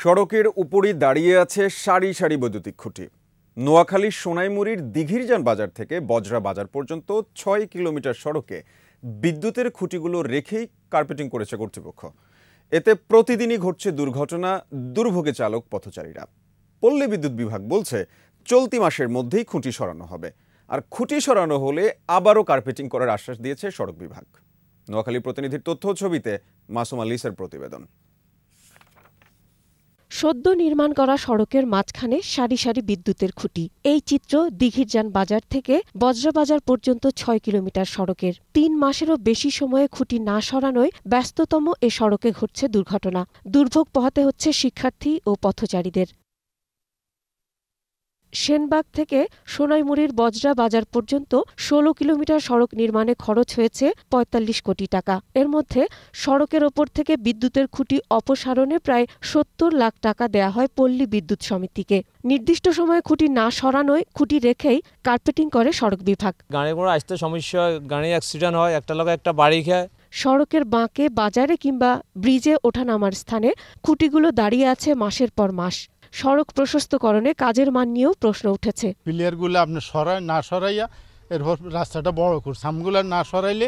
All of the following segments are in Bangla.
সড়কের উপরই দাঁড়িয়ে আছে সারি সারি বৈদ্যুতিক খুঁটি। নোয়াখালীর সোনাইমুড়ির দিঘিরজান বাজার থেকে বজরা বাজার পর্যন্ত ছয় কিলোমিটার সড়কে বিদ্যুতের খুঁটিগুলো রেখেই কার্পেটিং করেছে কর্তৃপক্ষ। এতে প্রতিদিনই ঘটছে দুর্ঘটনা, দুর্ভোগে চালক, পথচারীরা। পল্লী বিদ্যুৎ বিভাগ বলছে, চলতি মাসের মধ্যেই খুঁটি সরানো হবে। আর খুঁটি সরানো হলে আবারও কার্পেটিং করার আশ্বাস দিয়েছে সড়ক বিভাগ। নোয়াখালী প্রতিনিধির তথ্য ছবিতে মাসুম আলিসের প্রতিবেদন। সদ্য নির্মাণ করা সড়কের মাঝখানে সারি সারি বিদ্যুতের খুঁটি। এই চিত্র দিঘিরজান বাজার থেকে বজ্রবাজার পর্যন্ত ছয় কিলোমিটার সড়কের। তিন মাসেরও বেশি সময়ে খুঁটি না সরানোয় ব্যস্ততম এ সড়কে ঘটছে দুর্ঘটনা। দুর্ভোগ পোহাতে হচ্ছে শিক্ষার্থী ও পথচারীদের। সেনবাগ থেকে সোনাইমুড়ির বজরা বাজার পর্যন্ত ষোলো কিলোমিটার সড়ক নির্মাণে খরচ হয়েছে পঁয়তাল্লিশ কোটি টাকা। এর মধ্যে সড়কের ওপর থেকে বিদ্যুতের খুঁটি অপসারণে প্রায় সত্তর লাখ টাকা দেয়া হয় পল্লী বিদ্যুৎ সমিতিকে। নির্দিষ্ট সময়ে খুঁটি না সরানোয় খুঁটি রেখেই কার্পেটিং করে সড়ক বিভাগ। গাড়ি ঘোড়া আসতে সমস্যা গাড়ি অ্যাক্সিডেন্ট হয় একটা লোক একটা বাড়ি খায়। সড়কের বাঁকে বাজারে কিংবা ব্রিজে ওঠানামার স্থানে খুঁটিগুলো দাঁড়িয়ে আছে মাসের পর মাস। সড়ক প্রশস্তকরণে কাজের মান নিয়েও প্রশ্ন উঠেছে। প্লেয়ারগুলো আপনি সরাই না সরাইয়া এরপর রাস্তাটা বড় করুন সামগুলো না সরাইলে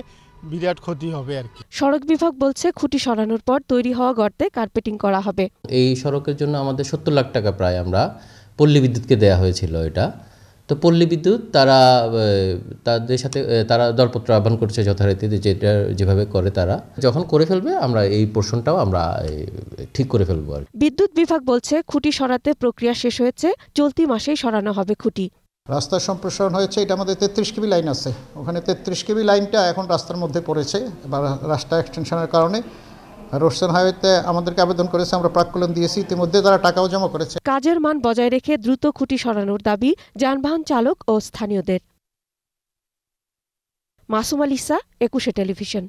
বিরাট ক্ষতি হবে আর কি। সড়ক বিভাগ বলছে খুঁটি সরানোর পর তৈরি হওয়া গর্তে কার্পেটিং করা হবে। এই সড়কের জন্য আমাদের সত্তর লাখ টাকা প্রায় আমরা পল্লী বিদ্যুৎকে দেয়া হয়েছিল এটা। তো পল্লী বিদ্যুৎ তারা তাদের সাথে তারা দরপত্র আহ্বান করছে যথারীতিতে যেটা যেভাবে করে তারা। যখন করে ফেলবে আমরা এই পোর্শনটাও আমরা ঠিক করে ফেলব আর বিদ্যুৎ বিভাগ বলছে খুঁটি সরাতে প্রক্রিয়া শেষ হয়েছে চলতি মাসেই সরানো হবে খুঁটি। রাস্তা সম্প্রসারণ হয়েছে এটা আমাদের তেত্রিশ কেবি লাইন আছে। ওখানে তেত্রিশ কেবি লাইনটা এখন রাস্তার মধ্যে পড়েছে এবার রাস্তা এক্সটেনশনের কারণে। রোশন হাইওয়েতে আমাদেরকে আবেদন করেছে, আমরা প্রাক্কলন দিয়েছি, ইতিমধ্যে তারা টাকাও জমা করেছে। কাজের মান বজায় রেখে দ্রুত খুঁটি সরানোর দাবি যানবাহন চালক ও স্থানীয়দের। মাসুম আলিসা একুশে টেলিভিশন।